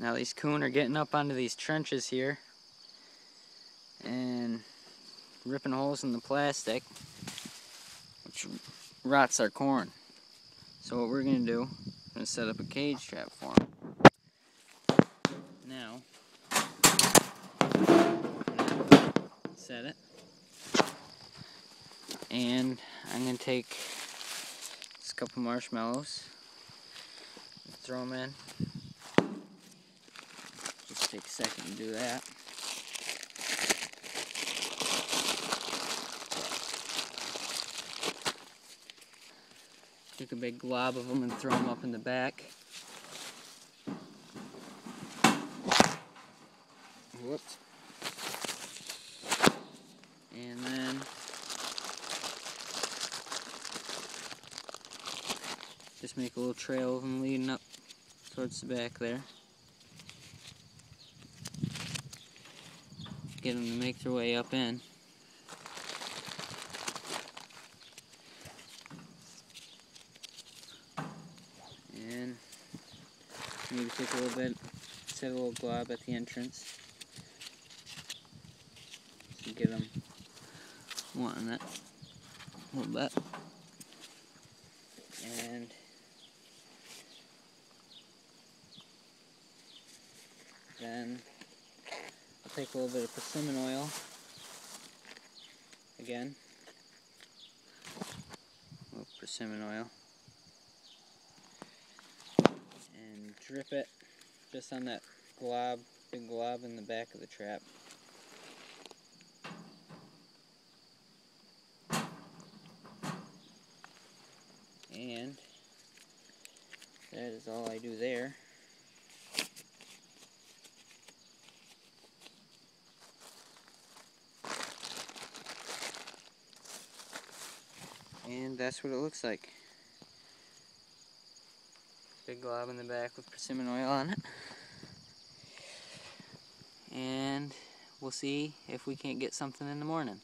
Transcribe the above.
Now these coon are getting up onto these trenches here and ripping holes in the plastic, which rots our corn. So what we're gonna do, I'm gonna set up a cage trap for them. Now, set it, and I'm gonna take this couple marshmallows, throw them in. Just take a second to do that. Take a big glob of them and throw them up in the back. Whoops. And then just make a little trail of them leading up towards the back there. Get them to make their way up in. And maybe take a little bit, set a little glob at the entrance. To get them wanting that a little bit. And then take a little bit of persimmon oil again. A little persimmon oil. And drip it just on that glob, big glob in the back of the trap. And that is all I do there. And that's what it looks like. Big glob in the back with persimmon oil on it. And we'll see if we can't get something in the morning.